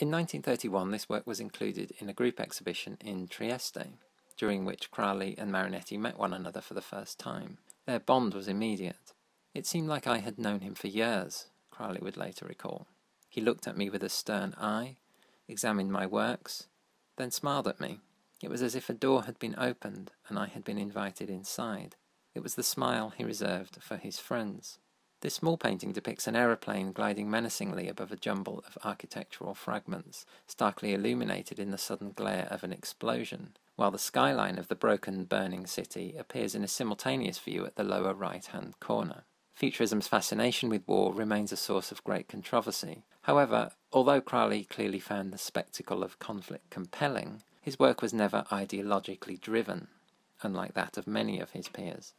In 1931, this work was included in a group exhibition in Trieste, during which Crali and Marinetti met one another for the first time. Their bond was immediate. It seemed like I had known him for years, Crali would later recall. He looked at me with a stern eye, examined my works, then smiled at me. It was as if a door had been opened and I had been invited inside. It was the smile he reserved for his friends. This small painting depicts an aeroplane gliding menacingly above a jumble of architectural fragments, starkly illuminated in the sudden glare of an explosion, while the skyline of the broken, burning city appears in a simultaneous view at the lower right hand corner. Futurism's fascination with war remains a source of great controversy. However, although Crali clearly found the spectacle of conflict compelling, his work was never ideologically driven, unlike that of many of his peers.